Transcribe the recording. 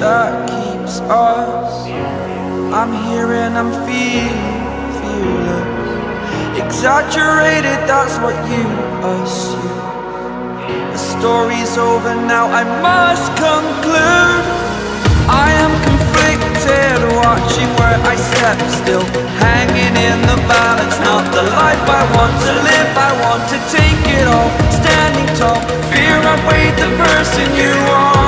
that keeps us. I'm here and I'm feeling fearless. Exaggerated, that's what you assume. The story's over now, I must conclude I step still Hanging in the balance, not the life I want to live. I want to take it all, standing tall. Fear I've weighed the person you are